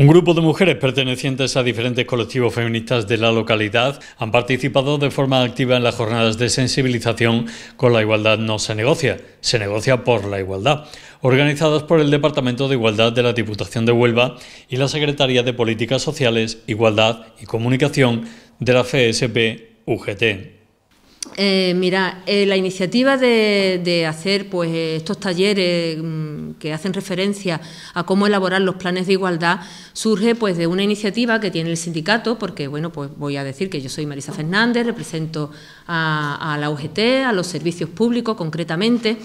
Un grupo de mujeres pertenecientes a diferentes colectivos feministas de la localidad han participado de forma activa en las jornadas de sensibilización con la igualdad no se negocia, se negocia por la igualdad, organizadas por el Departamento de Igualdad de la Diputación de Huelva y la Secretaría de Políticas Sociales, Igualdad y Comunicación de la FSP UGT. Eh, mira, eh, la iniciativa de, hacer pues, estos talleres mm, que hacen referencia a cómo elaborar los planes de igualdad surge pues, de una iniciativa que tiene el sindicato, porque bueno, pues voy a decir que yo soy Marisa Fernández, represento a la UGT, a los servicios públicos concretamente,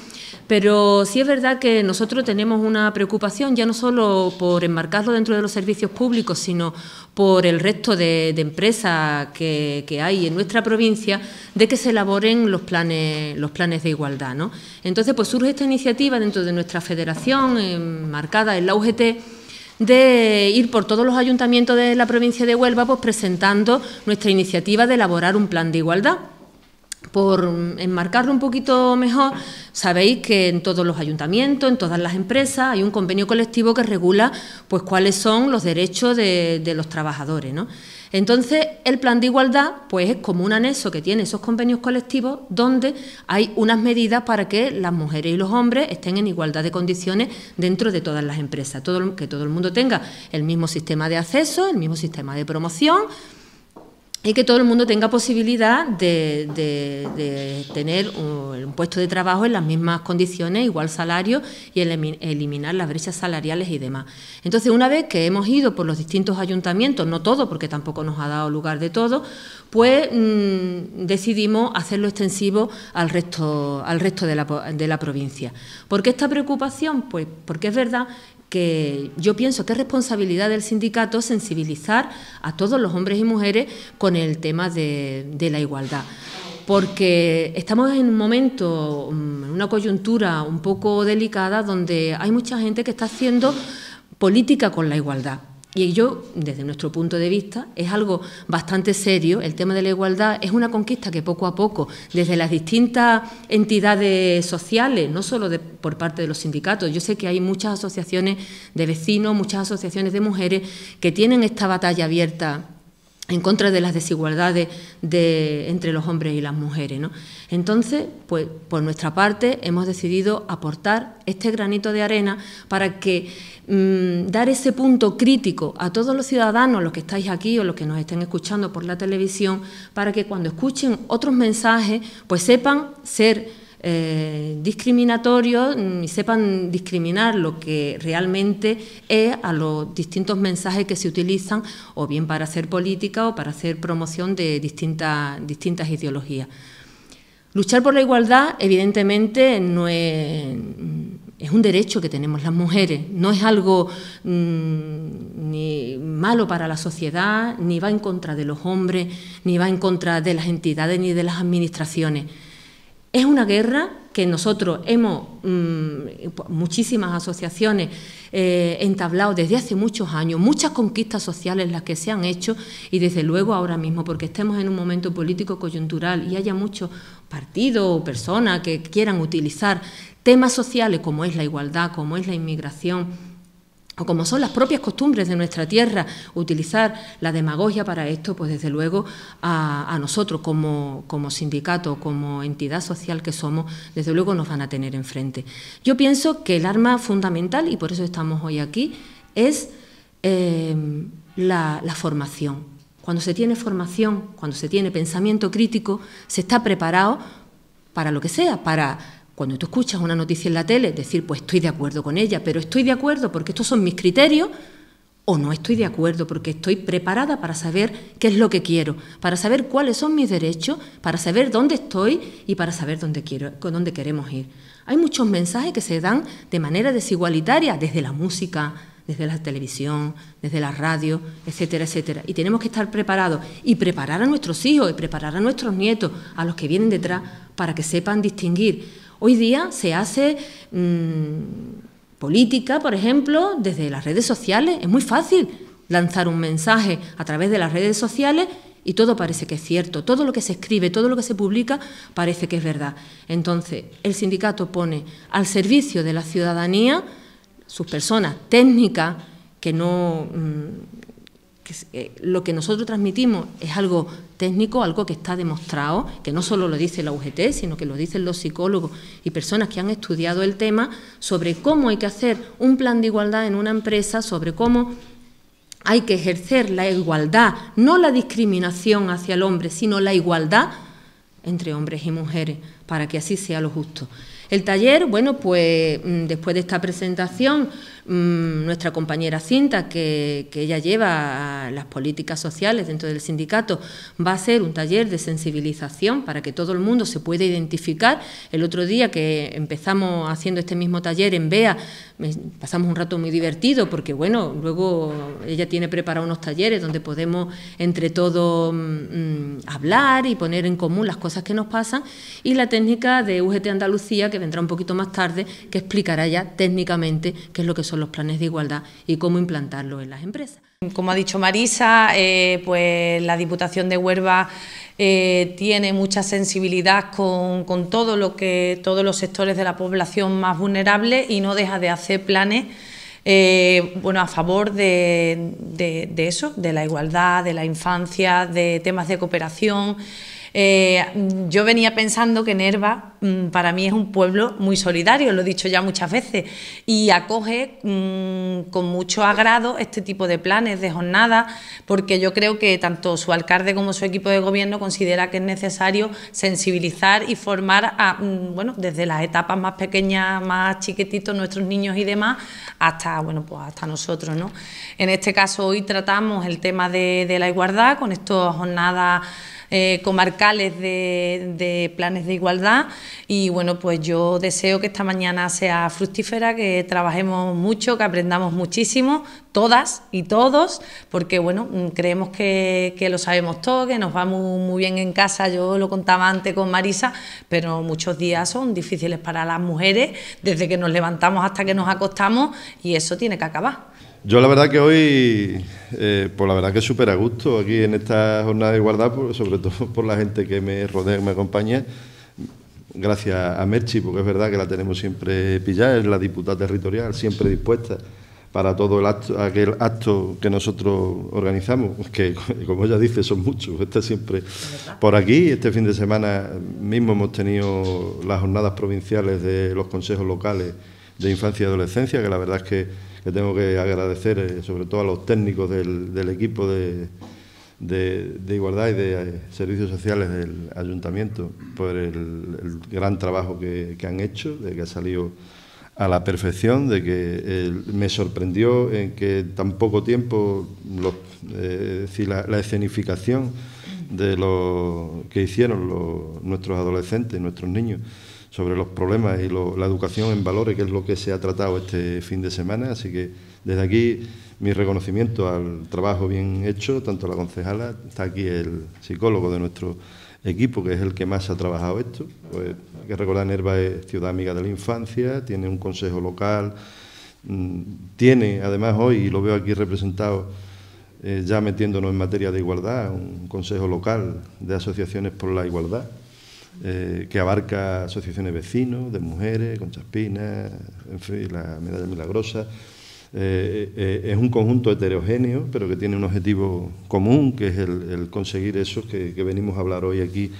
pero sí es verdad que nosotros tenemos una preocupación ya no solo por enmarcarlo dentro de los servicios públicos, sino por el resto de, empresas que, hay en nuestra provincia, de que se elaboren los planes, los planes de igualdad. ¿no? Entonces, pues surge esta iniciativa dentro de nuestra federación, enmarcada en la UGT, de ir por todos los ayuntamientos de la provincia de Huelva pues presentando nuestra iniciativa de elaborar un plan de igualdad por enmarcarlo un poquito mejor, sabéis que en todos los ayuntamientos, en todas las empresas, hay un convenio colectivo que regula pues cuáles son los derechos de, los trabajadores. ¿no? Entonces, el plan de igualdad pues, es como un anexo que tiene esos convenios colectivos donde hay unas medidas para que las mujeres y los hombres estén en igualdad de condiciones dentro de todas las empresas, todo, que todo el mundo tenga el mismo sistema de acceso, el mismo sistema de promoción, y que todo el mundo tenga posibilidad de, tener un, puesto de trabajo en las mismas condiciones, igual salario y eliminar las brechas salariales y demás. Entonces, una vez que hemos ido por los distintos ayuntamientos, no todo, porque tampoco nos ha dado lugar de todo, pues mm, decidimos hacerlo extensivo al resto, al resto de la, de la provincia. ¿Por qué esta preocupación? Pues porque es verdad que yo pienso que es responsabilidad del sindicato sensibilizar a todos los hombres y mujeres con el tema de, la igualdad. Porque estamos en un momento, mm, en una coyuntura un poco delicada donde hay mucha gente que está haciendo política con la igualdad. Y ello, desde nuestro punto de vista, es algo bastante serio. El tema de la igualdad es una conquista que poco a poco, desde las distintas entidades sociales, no solo por parte de los sindicatos, yo sé que hay muchas asociaciones de vecinos, muchas asociaciones de mujeres que tienen esta batalla abierta en contra de las desigualdades entre los hombres y las mujeres. Entonces, pues por nuestra parte hemos decidido aportar este granito de arena para que mm, dar ese punto crítico a todos los ciudadanos, los que estáis aquí o los que nos estén escuchando por la televisión, para que cuando escuchen otros mensajes, pues sepan ser eh, discriminatorios y sepan discriminar lo que realmente es a los distintos mensajes que se utilizan o bien para hacer política o para hacer promoción de distintas, distintas ideologías. Luchar por la igualdad, evidentemente, no es, es un derecho que tenemos las mujeres, no es algo mm, ni malo para la sociedad, ni va en contra de los hombres, ni va en contra de las entidades ni de las administraciones. Es una guerra que nosotros hemos, mm, muchísimas asociaciones, eh, entablado desde hace muchos años, muchas conquistas sociales las que se han hecho y desde luego ahora mismo, porque estemos en un momento político coyuntural y haya muchos partidos o personas que quieran utilizar temas sociales como es la igualdad, como es la inmigración, o como son las propias costumbres de nuestra tierra, utilizar la demagogia para esto, pues desde luego a, nosotros como, sindicato, como entidad social que somos, desde luego nos van a tener enfrente. Yo pienso que el arma fundamental, y por eso estamos hoy aquí, es la, la formación. Cuando se tiene formación, cuando se tiene pensamiento crítico, se está preparado para lo que sea, para cuando tú escuchas una noticia en la tele, decir, pues estoy de acuerdo con ella, pero estoy de acuerdo porque estos son mis criterios, o no estoy de acuerdo porque estoy preparada para saber qué es lo que quiero, para saber cuáles son mis derechos, para saber dónde estoy y para saber dónde, queremos ir. Hay muchos mensajes que se dan de manera desigualitaria desde la música, desde la televisión, desde la radio, etcétera, etcétera. Y tenemos que estar preparados y preparar a nuestros hijos y preparar a nuestros nietos, a los que vienen detrás, para que sepan distinguir Hoy día se hace mm, política, por ejemplo, desde las redes sociales. Es muy fácil lanzar un mensaje a través de las redes sociales y todo parece que es cierto. Todo lo que se escribe, todo lo que se publica parece que es verdad. Entonces, el sindicato pone al servicio de la ciudadanía sus personas técnicas que no... Mm, eh, lo que nosotros transmitimos es algo técnico, algo que está demostrado, que no solo lo dice la UGT, sino que lo dicen los psicólogos y personas que han estudiado el tema sobre cómo hay que hacer un plan de igualdad en una empresa, sobre cómo hay que ejercer la igualdad, no la discriminación hacia el hombre, sino la igualdad entre hombres y mujeres, para que así sea lo justo. El taller, bueno, pues mm, después de esta presentación, mm, nuestra compañera Cinta, que, ella lleva las políticas sociales dentro del sindicato, va a hacer un taller de sensibilización para que todo el mundo se pueda identificar. El otro día que empezamos haciendo este mismo taller en BEA, pasamos un rato muy divertido porque, bueno, luego ella tiene preparado unos talleres donde podemos entre todos mm, hablar y poner en común las cosas que nos pasan y la técnica de UGT Andalucía, que vendrá un poquito más tarde, que explicará ya técnicamente qué es lo que son los planes de igualdad y cómo implantarlo en las empresas. Como ha dicho Marisa, eh, pues la Diputación de Huelva eh, tiene mucha sensibilidad con, todo lo que todos los sectores de la población más vulnerable y no deja de hacer planes eh, bueno, a favor de, de, eso, de la igualdad, de la infancia, de temas de cooperación. Eh, yo venía pensando que Nerva mm, para mí es un pueblo muy solidario, lo he dicho ya muchas veces, y acoge mm, con mucho agrado este tipo de planes, de jornadas, porque yo creo que tanto su alcalde como su equipo de gobierno considera que es necesario sensibilizar y formar a, mm, bueno, desde las etapas más pequeñas, más chiquititos, nuestros niños y demás, hasta, bueno, pues hasta nosotros, ¿no? En este caso hoy tratamos el tema de, de la igualdad con estas jornadas eh, comarcales de, planes de igualdad y bueno, pues yo deseo que esta mañana sea fructífera, que trabajemos mucho, que aprendamos muchísimo, todas y todos, porque bueno, mm, creemos que, lo sabemos todo, que nos va muy, bien en casa, yo lo contaba antes con Marisa, pero muchos días son difíciles para las mujeres, desde que nos levantamos hasta que nos acostamos y eso tiene que acabar. Yo la verdad que hoy, eh, pues la verdad que súper a gusto aquí en esta jornada de igualdad, sobre todo por la gente que me rodea, y me acompaña. Gracias a Merchi, porque es verdad que la tenemos siempre pillada, es la diputada territorial, siempre dispuesta para todo el acto, aquel acto que nosotros organizamos, que como ella dice son muchos, está siempre por aquí. Este fin de semana mismo hemos tenido las jornadas provinciales de los consejos locales de infancia y adolescencia, que la verdad es que que tengo que agradecer eh, sobre todo a los técnicos del, equipo de, Igualdad y de eh, Servicios Sociales del Ayuntamiento por el, gran trabajo que, han hecho, de que ha salido a la perfección, de que me sorprendió en que tan poco tiempo eh, la, escenificación de lo que hicieron nuestros adolescentes, nuestros niños, sobre los problemas y la educación en valores, que es lo que se ha tratado este fin de semana. Así que desde aquí mi reconocimiento al trabajo bien hecho, tanto la concejala, está aquí el psicólogo de nuestro equipo, que es el que más ha trabajado esto. Pues, hay que recordar, Nerva es ciudad amiga de la infancia, tiene un consejo local, mm, tiene además hoy, y lo veo aquí representado, eh, ya metiéndonos en materia de igualdad, un consejo local de asociaciones por la igualdad eh, que abarca asociaciones vecinos, de mujeres, con chaspinas, en fin, la medalla milagrosa. Eh, eh, es un conjunto heterogéneo, pero que tiene un objetivo común, que es el, conseguir eso que, venimos a hablar hoy aquí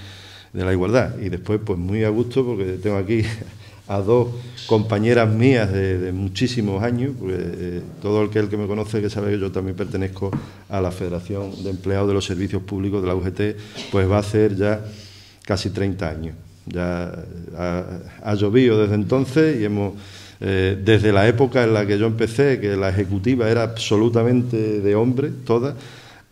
de la igualdad. Y después, pues muy a gusto, porque tengo aquí a dos compañeras mías de, muchísimos años, porque todo el que, me conoce que sabe que yo también pertenezco a la Federación de Empleados de los Servicios Públicos de la UGT, pues va a ser ya casi 30 años. Ya ha, llovido desde entonces y hemos, eh, desde la época en la que yo empecé, que la ejecutiva era absolutamente de hombre, toda,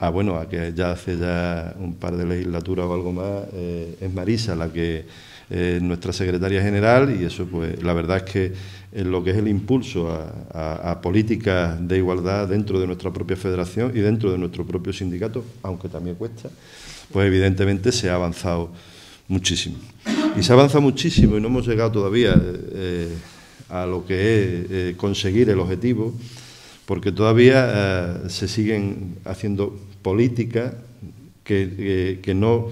a bueno, a que ya hace ya un par de legislaturas o algo más, eh, es Marisa la que es nuestra secretaria general y eso pues la verdad es que en lo que es el impulso a, políticas de igualdad dentro de nuestra propia federación y dentro de nuestro propio sindicato, aunque también cuesta, pues evidentemente se ha avanzado muchísimo. Y se avanza muchísimo y no hemos llegado todavía eh, a lo que es eh, conseguir el objetivo, porque todavía eh, se siguen haciendo políticas que, no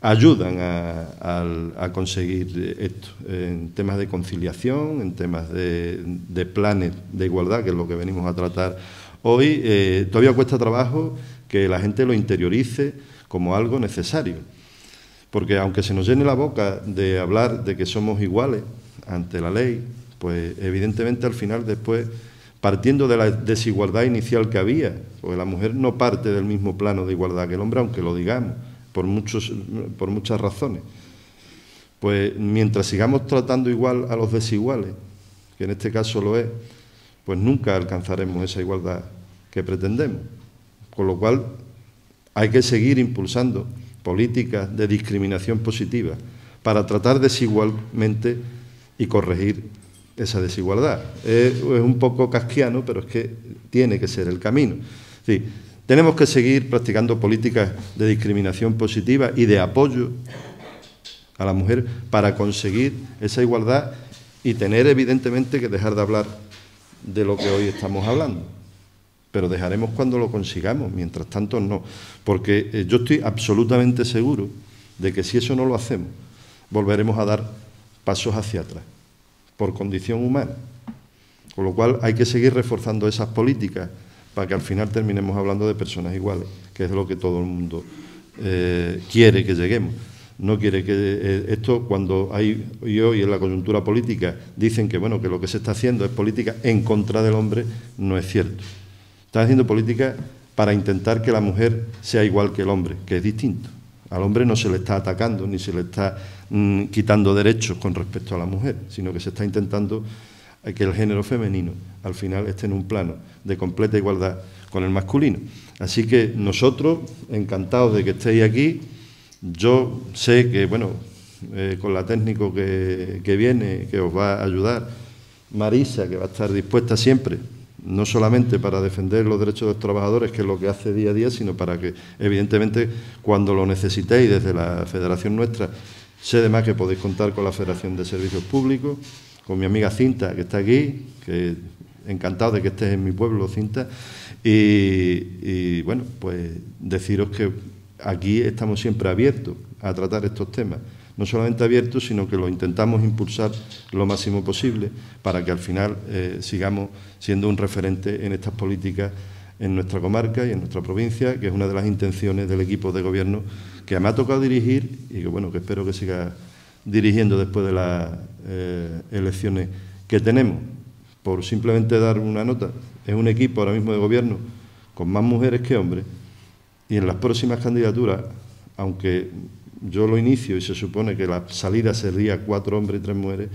ayudan a, conseguir esto, en temas de conciliación, en temas de, de planes de igualdad, que es lo que venimos a tratar Hoy eh, todavía cuesta trabajo que la gente lo interiorice como algo necesario. Porque aunque se nos llene la boca de hablar de que somos iguales ante la ley, pues evidentemente al final después, partiendo de la desigualdad inicial que había, porque la mujer no parte del mismo plano de igualdad que el hombre, aunque lo digamos, por, muchos, por muchas razones, pues mientras sigamos tratando igual a los desiguales, que en este caso lo es, pues nunca alcanzaremos esa igualdad que pretendemos. Con lo cual hay que seguir impulsando políticas de discriminación positiva para tratar desigualmente y corregir esa desigualdad. Es, un poco casquiano, pero es que tiene que ser el camino. tenemos que seguir practicando políticas de discriminación positiva y de apoyo a la mujer para conseguir esa igualdad y tener evidentemente que dejar de hablar de lo que hoy estamos hablando pero dejaremos cuando lo consigamos, mientras tanto no, porque eh, yo estoy absolutamente seguro de que si eso no lo hacemos, volveremos a dar pasos hacia atrás, por condición humana. Con lo cual hay que seguir reforzando esas políticas para que al final terminemos hablando de personas iguales, que es lo que todo el mundo eh, quiere que lleguemos. No quiere que eh, esto cuando hay y hoy en la coyuntura política dicen que bueno que lo que se está haciendo es política en contra del hombre, no es cierto. Están haciendo política para intentar que la mujer sea igual que el hombre, que es distinto. Al hombre no se le está atacando ni se le está mm, quitando derechos con respecto a la mujer, sino que se está intentando que el género femenino al final esté en un plano de completa igualdad con el masculino. Así que nosotros, encantados de que estéis aquí, yo sé que, bueno, eh, con la técnico que, que viene, que os va a ayudar, Marisa, que va a estar dispuesta siempre no solamente para defender los derechos de los trabajadores, que es lo que hace día a día, sino para que, evidentemente, cuando lo necesitéis desde la federación nuestra, sé además que podéis contar con la Federación de Servicios Públicos, con mi amiga Cinta, que está aquí, que encantado de que estés en mi pueblo, Cinta, y, bueno, pues deciros que aquí estamos siempre abiertos a tratar estos temas no solamente abiertos, sino que lo intentamos impulsar lo máximo posible para que al final eh, sigamos siendo un referente en estas políticas en nuestra comarca y en nuestra provincia, que es una de las intenciones del equipo de gobierno que me ha tocado dirigir y que bueno, que espero que siga dirigiendo después de las eh, elecciones que tenemos. Por simplemente dar una nota, es un equipo ahora mismo de gobierno con más mujeres que hombres y en las próximas candidaturas, aunque yo lo inicio y se supone que la salida sería cuatro hombres y tres mujeres,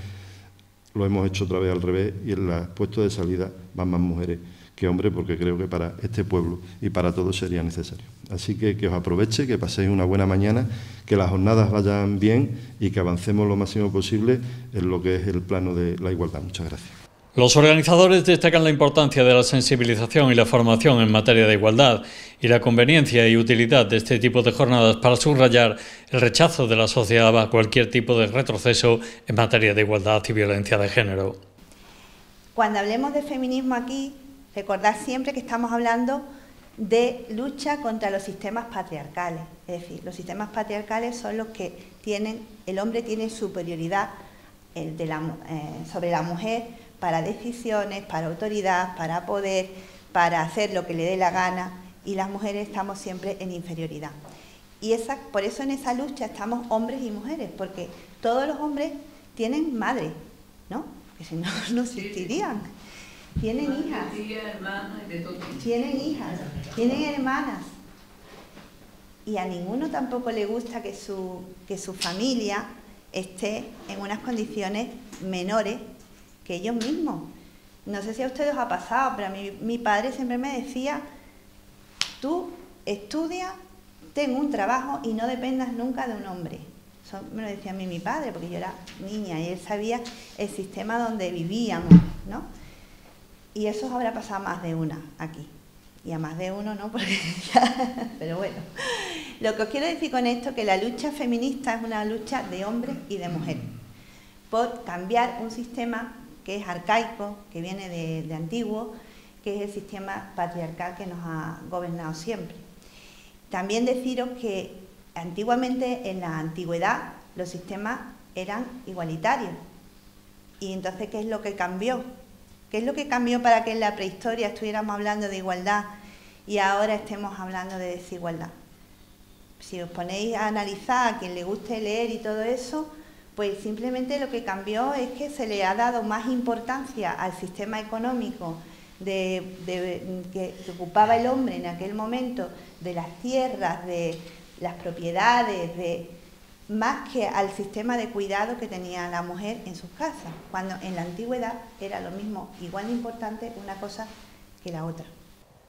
lo hemos hecho otra vez al revés y en los puestos de salida van más mujeres que hombres porque creo que para este pueblo y para todos sería necesario. Así que que os aproveche, que paséis una buena mañana, que las jornadas vayan bien y que avancemos lo máximo posible en lo que es el plano de la igualdad. Muchas gracias. Los organizadores destacan la importancia de la sensibilización y la formación en materia de igualdad y la conveniencia y utilidad de este tipo de jornadas para subrayar el rechazo de la sociedad a cualquier tipo de retroceso en materia de igualdad y violencia de género. Cuando hablemos de feminismo aquí, recordad siempre que estamos hablando de lucha contra los sistemas patriarcales. Es decir, los sistemas patriarcales son los que tienen, el hombre tiene superioridad eh, sobre la mujer para decisiones, para autoridad, para poder, para hacer lo que le dé la gana y las mujeres estamos siempre en inferioridad. Y esa, por eso en esa lucha estamos hombres y mujeres, porque todos los hombres tienen madre, ¿no? Que si no, no existirían. Tienen hijas. Tienen hijas, tienen hermanas. Y a ninguno tampoco le gusta que su, que su familia esté en unas condiciones menores que ellos mismos. No sé si a ustedes os ha pasado, pero a mí, mi padre siempre me decía, tú estudia, ten un trabajo y no dependas nunca de un hombre. Eso me lo decía a mí mi padre, porque yo era niña y él sabía el sistema donde vivíamos, ¿no? Y eso os habrá pasado más de una aquí. Y a más de uno no, pero bueno. Lo que os quiero decir con esto es que la lucha feminista es una lucha de hombres y de mujeres por cambiar un sistema que es arcaico, que viene de, antiguo, que es el sistema patriarcal que nos ha gobernado siempre. También deciros que antiguamente, en la antigüedad, los sistemas eran igualitarios. Y entonces, ¿qué es lo que cambió? ¿Qué es lo que cambió para que en la prehistoria estuviéramos hablando de igualdad y ahora estemos hablando de desigualdad? Si os ponéis a analizar, a quien le guste leer y todo eso, pues simplemente lo que cambió es que se le ha dado más importancia al sistema económico de, que, ocupaba el hombre en aquel momento, de las tierras, de las propiedades, de más que al sistema de cuidado que tenía la mujer en sus casas, cuando en la antigüedad era lo mismo, igual importante una cosa que la otra.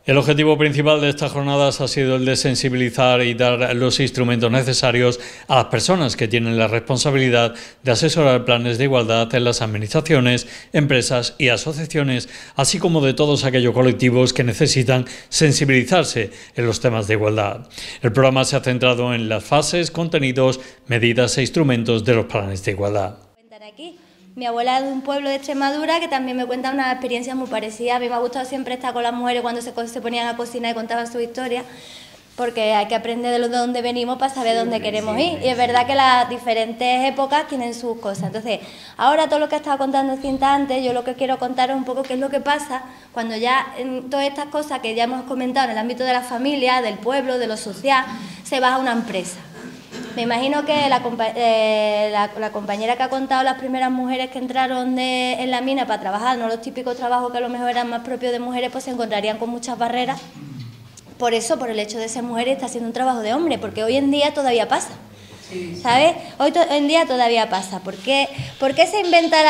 El objetivo principal de estas jornadas ha sido el de sensibilizar y dar los instrumentos necesarios a las personas que tienen la responsabilidad de asesorar planes de igualdad en las administraciones, empresas y asociaciones, así como de todos aquellos colectivos que necesitan sensibilizarse en los temas de igualdad. El programa se ha centrado en las fases, contenidos, medidas e instrumentos de los planes de igualdad. Mi abuela es de un pueblo de Extremadura que también me cuenta una experiencia muy parecida. A mí me ha gustado siempre estar con las mujeres cuando se, se ponían a cocinar y contaban su historia, porque hay que aprender de dónde venimos para saber dónde queremos ir. Y es verdad que las diferentes épocas tienen sus cosas. Entonces, ahora todo lo que estaba contando Cinta antes, yo lo que quiero contar es un poco qué es lo que pasa cuando ya en todas estas cosas que ya hemos comentado en el ámbito de la familia, del pueblo, de lo social, se va a una empresa. Me imagino que eh, la, compañera que ha contado las primeras mujeres que entraron en la mina para trabajar, no los típicos trabajos que a lo mejor eran más propios de mujeres, pues se encontrarían con muchas barreras. Por eso, por el hecho de ser mujeres, está haciendo un trabajo de hombre, porque hoy en día todavía pasa. ¿Sabes? Hoy en día todavía pasa. ¿Por qué, se inventa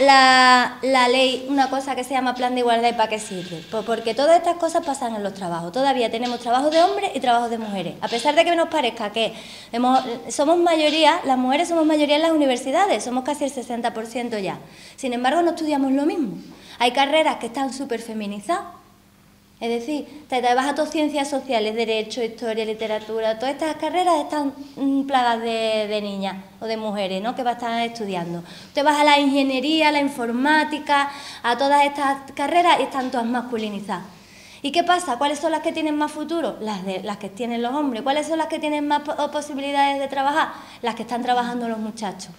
la, ley una cosa que se llama plan de igualdad y para qué sirve? Pues porque todas estas cosas pasan en los trabajos. Todavía tenemos trabajo de hombres y trabajo de mujeres. A pesar de que nos parezca que somos mayoría, las mujeres somos mayoría en las universidades, somos casi el 60% ya. Sin embargo, no estudiamos lo mismo. Hay carreras que están súper feminizadas es decir, te vas a tus ciencias sociales, derecho, historia, literatura, todas estas carreras están mm, plagas de, niñas o de mujeres ¿no? que van a estar estudiando. Te vas a la ingeniería, a la informática, a todas estas carreras y están todas masculinizadas. ¿Y qué pasa? ¿Cuáles son las que tienen más futuro? Las, de, las que tienen los hombres. ¿Cuáles son las que tienen más posibilidades de trabajar? Las que están trabajando los muchachos.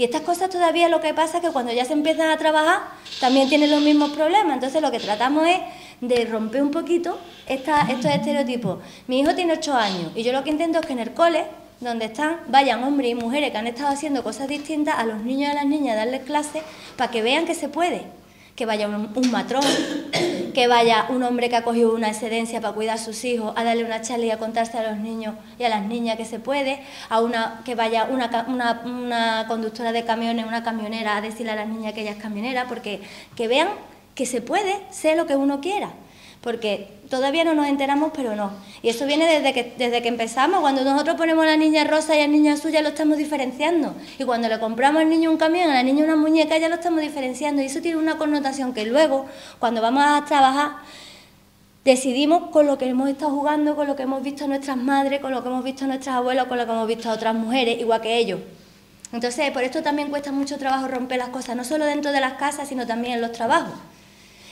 Y estas cosas todavía lo que pasa es que cuando ya se empiezan a trabajar también tienen los mismos problemas. Entonces lo que tratamos es de romper un poquito esta, estos estereotipos. Mi hijo tiene 8 años y yo lo que intento es que en el cole, donde están, vayan hombres y mujeres que han estado haciendo cosas distintas, a los niños y a las niñas darles clases para que vean que se puede. Que vaya un, matrón, que vaya un hombre que ha cogido una excedencia para cuidar a sus hijos, a darle una charla y a contarse a los niños y a las niñas que se puede, a una que vaya una, una, una conductora de camiones, una camionera a decirle a las niñas que ella es camionera, porque que vean que se puede ser lo que uno quiera, porque todavía no nos enteramos, pero no. Y eso viene desde que, desde que empezamos, cuando nosotros ponemos a la niña rosa y al niño azul ya lo estamos diferenciando. Y cuando le compramos al niño un camión, a la niña una muñeca ya lo estamos diferenciando. Y eso tiene una connotación que luego, cuando vamos a trabajar, decidimos con lo que hemos estado jugando, con lo que hemos visto a nuestras madres, con lo que hemos visto a nuestras abuelas, con lo que hemos visto a otras mujeres, igual que ellos. Entonces, por esto también cuesta mucho trabajo romper las cosas, no solo dentro de las casas, sino también en los trabajos.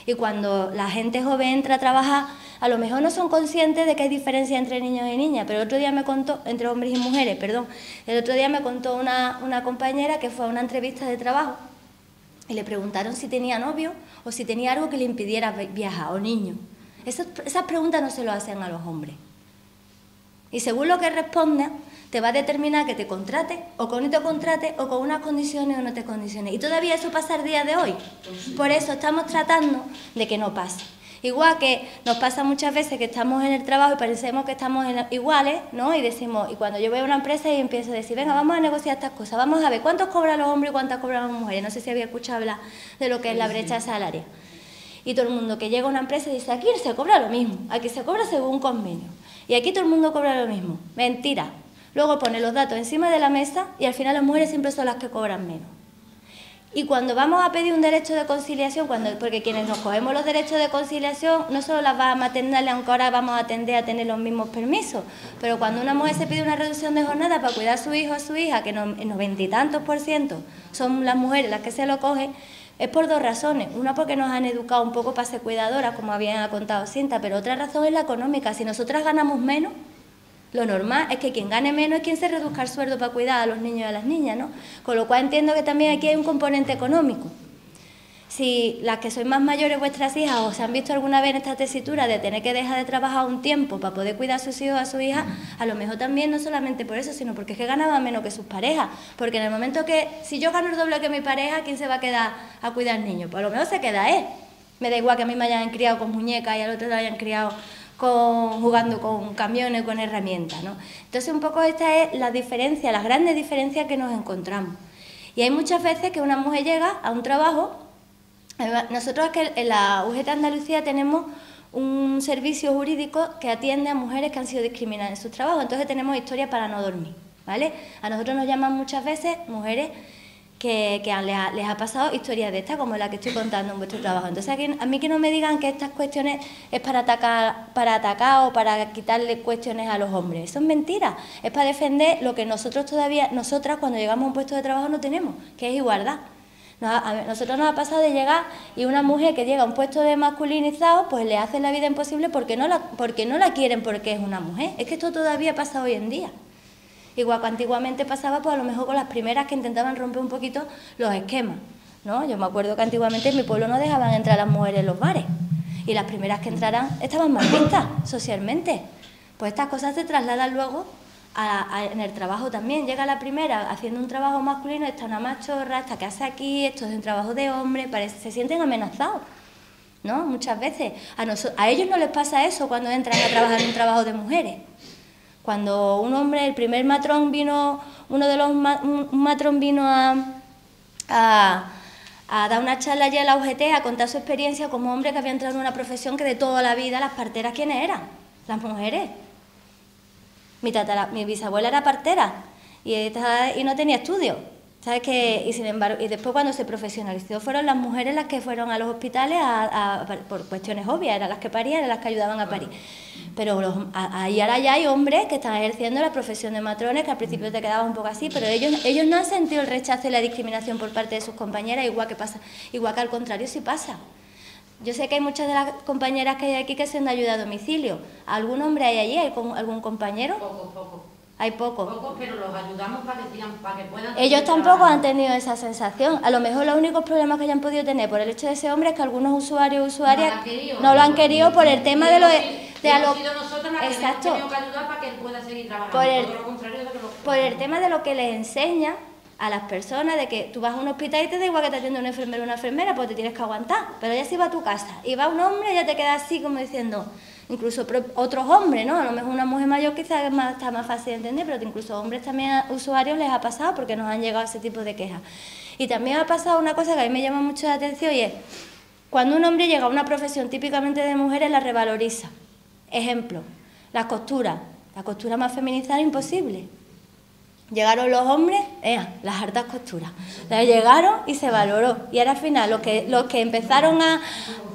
Y cuando la gente joven entra a trabajar, a lo mejor no son conscientes de que hay diferencia entre niños y niñas, pero el otro día me contó, entre hombres y mujeres, perdón, el otro día me contó una, compañera que fue a una entrevista de trabajo y le preguntaron si tenía novio o si tenía algo que le impidiera viajar, o niño. Esas, esas preguntas no se lo hacen a los hombres. Y según lo que responda, te va a determinar que te contrate o con no te contrate o con unas condiciones o no te condiciones. Y todavía eso pasa el día de hoy. Por eso estamos tratando de que no pase. Igual que nos pasa muchas veces que estamos en el trabajo y parecemos que estamos iguales, ¿no? Y decimos, y cuando yo voy a una empresa y empiezo a decir, venga, vamos a negociar estas cosas, vamos a ver cuántos cobran los hombres y cuántas cobran las mujeres. No sé si había escuchado hablar de lo que es la brecha salarial. Y todo el mundo que llega a una empresa dice, aquí se cobra lo mismo, aquí se cobra según convenio. Y aquí todo el mundo cobra lo mismo. Mentira. Luego pone los datos encima de la mesa y al final las mujeres siempre son las que cobran menos. Y cuando vamos a pedir un derecho de conciliación, cuando, porque quienes nos cogemos los derechos de conciliación, no solo las va a maternales, aunque ahora vamos a atender a tener los mismos permisos, pero cuando una mujer se pide una reducción de jornada para cuidar a su hijo o a su hija, que en noventa y tantos por ciento son las mujeres las que se lo cogen, es por dos razones. Una porque nos han educado un poco para ser cuidadoras, como había contado Cinta, pero otra razón es la económica. Si nosotras ganamos menos, lo normal es que quien gane menos es quien se reduzca el sueldo para cuidar a los niños y a las niñas, ¿no? Con lo cual entiendo que también aquí hay un componente económico. si las que sois más mayores, vuestras hijas, os han visto alguna vez en esta tesitura de tener que dejar de trabajar un tiempo para poder cuidar a sus hijos, a su hija, a lo mejor también no solamente por eso, sino porque es que ganaban menos que sus parejas. Porque en el momento que, si yo gano el doble que mi pareja, ¿quién se va a quedar a cuidar al niño? Pues a lo mejor se queda él. Me da igual que a mí me hayan criado con muñecas y al otro lo hayan criado con, jugando con camiones, con herramientas. ¿no? Entonces, un poco esta es la diferencia, las grandes diferencias que nos encontramos. Y hay muchas veces que una mujer llega a un trabajo. Nosotros en la UGT Andalucía tenemos un servicio jurídico que atiende a mujeres que han sido discriminadas en sus trabajos. Entonces tenemos historias para no dormir. ¿vale? A nosotros nos llaman muchas veces mujeres que, les, ha, pasado historias de estas, como la que estoy contando en vuestro trabajo. Entonces, a mí que no me digan que estas cuestiones es para atacar, para atacar o para quitarle cuestiones a los hombres. Eso es mentira. Es para defender lo que nosotros todavía, nosotras cuando llegamos a un puesto de trabajo no tenemos, que es igualdad. a nosotros nos ha pasado de llegar y una mujer que llega a un puesto de masculinizado, pues le hace la vida imposible porque no la, porque no la quieren porque es una mujer. Es que esto todavía pasa hoy en día. Igual que antiguamente pasaba, pues a lo mejor con las primeras que intentaban romper un poquito los esquemas. ¿no? Yo me acuerdo que antiguamente en mi pueblo no dejaban entrar las mujeres en los bares. Y las primeras que entraran estaban mal vistas socialmente. Pues estas cosas se trasladan luego en el trabajo también. Llega la primera haciendo un trabajo masculino, está una machorra, esta que hace aquí, esto es un trabajo de hombre, parece, se sienten amenazados. ¿no? Muchas veces. A ellos no les pasa eso cuando entran a trabajar en un trabajo de mujeres. Cuando un hombre, el primer matrón vino, uno de los un matrón vino a, a, dar una charla allí a la UGT, a contar su experiencia como hombre que había entrado en una profesión que de toda la vida las parteras, ¿quiénes eran? Las mujeres. Mi, mi bisabuela era partera y, y no tenía estudio. ¿Sabes que Y sin embargo, y después cuando se profesionalizó fueron las mujeres las que fueron a los hospitales por cuestiones obvias, eran las que parían, eran las que ayudaban a parir. Pero ahí ahora ya hay hombres que están ejerciendo la profesión de matrones, que al principio te quedaba un poco así, pero ellos, ellos no han sentido el rechazo y la discriminación por parte de sus compañeras, igual que pasa, igual que al contrario sí pasa. Yo sé que hay muchas de las compañeras que hay aquí que se han ayuda a domicilio. ¿Algún hombre hay allí? ¿Hay algún compañero? Poco, poco. Hay pocos. Pocos, pero los ayudamos para que, para que puedan... Ellos tampoco han tenido esa sensación. A lo mejor los únicos problemas que hayan podido tener por el hecho de ese hombre es que algunos usuarios usuarias no lo han querido, por el tema de lo de... de a lo, exacto. Por el, por el tema de lo que les enseña a las personas de que tú vas a un hospital y te da igual que te atienda un enfermero o una enfermera, pues te tienes que aguantar. Pero ya si va a tu casa y va un hombre, ya te queda así como diciendo, incluso otros hombres, ¿no? A lo mejor una mujer mayor quizás está más fácil de entender, pero incluso hombres también usuarios les ha pasado porque nos han llegado ese tipo de quejas. Y también ha pasado una cosa que a mí me llama mucho la atención y es, cuando un hombre llega a una profesión típicamente de mujeres, la revaloriza. Ejemplo, la costura. La costura más feminizada imposible. Llegaron los hombres, eh, las hartas costuras. Llegaron y se valoró. Y ahora al final, los que, los que empezaron a.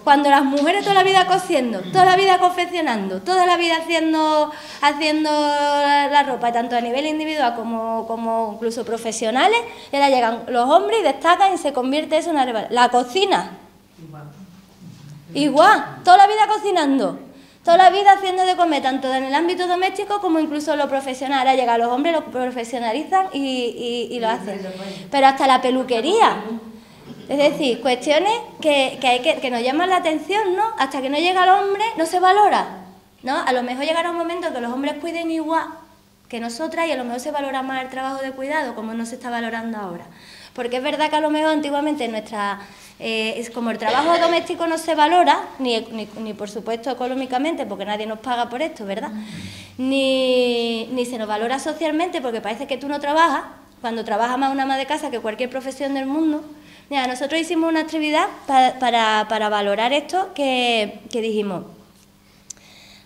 Cuando las mujeres toda la vida cosiendo, toda la vida confeccionando, toda la vida haciendo, haciendo la, ropa, tanto a nivel individual como, como incluso profesionales, y ahora llegan los hombres y destacan y se convierte eso en una. La cocina. Igual, toda la vida cocinando toda la vida haciendo de comer, tanto en el ámbito doméstico como incluso lo profesional. Ahora llega los hombres, lo profesionalizan y, lo hacen. Pero hasta la peluquería. Es decir, cuestiones que, hay que, que nos llaman la atención, ¿no? Hasta que no llega el hombre, no se valora. ¿no? A lo mejor llegará un momento que los hombres cuiden igual que nosotras y a lo mejor se valora más el trabajo de cuidado, como no se está valorando ahora. Porque es verdad que a lo mejor antiguamente nuestra eh, es como el trabajo doméstico no se valora, ni, ni, por supuesto económicamente, porque nadie nos paga por esto, ¿verdad? Ni, ni se nos valora socialmente, porque parece que tú no trabajas, cuando trabaja más una ama de casa que cualquier profesión del mundo. Mira, nosotros hicimos una actividad para, para, para valorar esto que, que dijimos,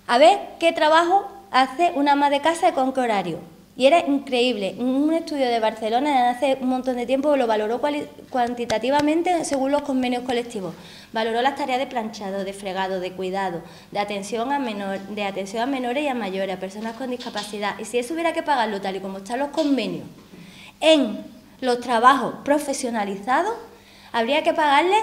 a ver qué trabajo hace una ama de casa y con qué horario. Y era increíble. Un estudio de Barcelona hace un montón de tiempo lo valoró cuantitativamente según los convenios colectivos. Valoró las tareas de planchado, de fregado, de cuidado, de atención a, menor, de atención a menores y a mayores, a personas con discapacidad. Y si eso hubiera que pagarlo tal y como están los convenios en los trabajos profesionalizados, habría que pagarle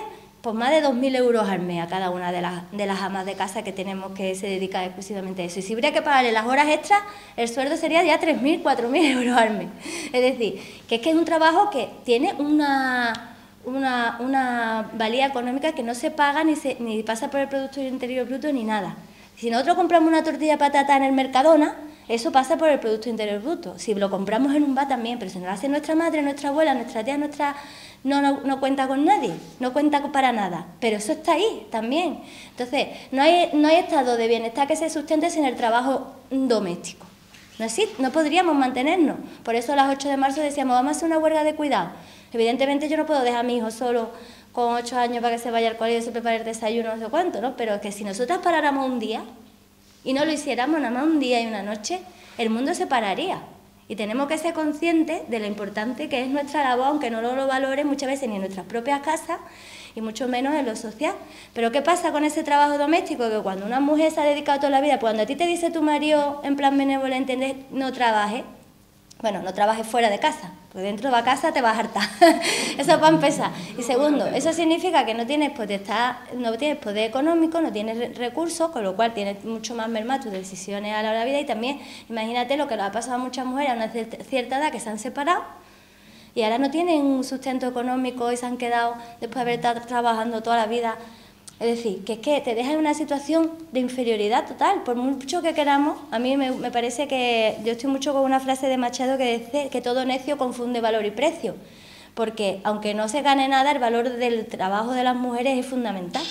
pues más de 2.000 euros al mes a cada una de las, de las amas de casa que tenemos que se dedican exclusivamente a eso. Y si hubiera que pagarle las horas extras, el sueldo sería ya 3.000, 4.000 euros al mes. Es decir, que es que es un trabajo que tiene una, una, una valía económica que no se paga ni, se, ni pasa por el Producto Interior Bruto ni nada. Si nosotros compramos una tortilla de patata en el Mercadona, eso pasa por el Producto Interior Bruto. Si lo compramos en un bar también, pero si no lo hace nuestra madre, nuestra abuela, nuestra tía, nuestra... No, no, no, cuenta con nadie, no cuenta para nada, pero eso está ahí también. Entonces, no hay, no hay estado de bienestar que se sustente sin el trabajo doméstico. No, existe, no podríamos mantenernos. Por eso a las 8 de marzo decíamos, vamos a hacer una huelga de cuidado. Evidentemente yo no puedo dejar a mi hijo solo con 8 años para que se vaya al colegio se prepare el desayuno, no sé cuánto, ¿no? Pero que si nosotras paráramos un día y no lo hiciéramos nada más un día y una noche, el mundo se pararía. Y tenemos que ser conscientes de lo importante que es nuestra labor, aunque no lo, lo valore muchas veces ni en nuestras propias casas y mucho menos en lo social. Pero ¿qué pasa con ese trabajo doméstico? Que cuando una mujer se ha dedicado toda la vida, cuando a ti te dice tu marido en plan benevolente, no trabaje, bueno, no trabajes fuera de casa, porque dentro de casa te vas a hartar. eso para empezar. Y segundo, eso significa que no tienes potestad, no tienes poder económico, no tienes recursos, con lo cual tienes mucho más mermado tus decisiones a la hora de la vida y también imagínate lo que le ha pasado a muchas mujeres a una cierta edad que se han separado y ahora no tienen un sustento económico y se han quedado después de haber estado trabajando toda la vida. Es decir, que es que te deja en una situación de inferioridad total, por mucho que queramos. A mí me, parece que yo estoy mucho con una frase de Machado que dice que todo necio confunde valor y precio, porque aunque no se gane nada, el valor del trabajo de las mujeres es fundamental.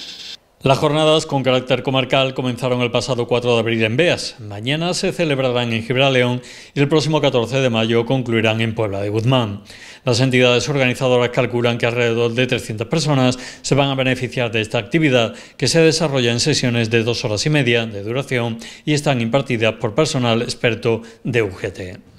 Las jornadas con carácter comarcal comenzaron el pasado 4 de abril en Beas. Mañana se celebrarán en Gibraleón y el próximo 14 de mayo concluirán en Puebla de Guzmán. Las entidades organizadoras calculan que alrededor de 300 personas se van a beneficiar de esta actividad que se desarrolla en sesiones de dos horas y media de duración y están impartidas por personal experto de UGT.